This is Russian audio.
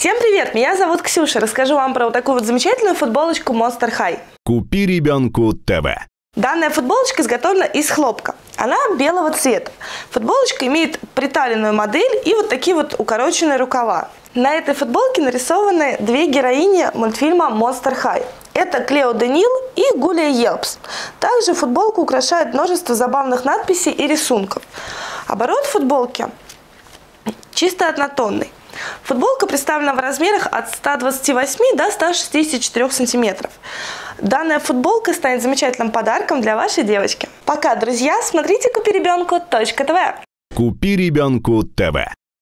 Всем привет, меня зовут Ксюша. Расскажу вам про вот такую вот замечательную футболочку Monster High. Купи ребенку ТВ. Данная футболочка изготовлена из хлопка. Она белого цвета. Футболочка имеет приталенную модель и вот такие вот укороченные рукава. На этой футболке нарисованы две героини мультфильма Monster High. Это Клео Денил и Гулия Елпс. Также футболку украшает множество забавных надписей и рисунков. Оборот футболки чисто однотонный. Футболка представлена в размерах от 128 до 164 сантиметров. Данная футболка станет замечательным подарком для вашей девочки. Пока, друзья, смотрите купи ребенку.тв. Купи ребенку ТВ.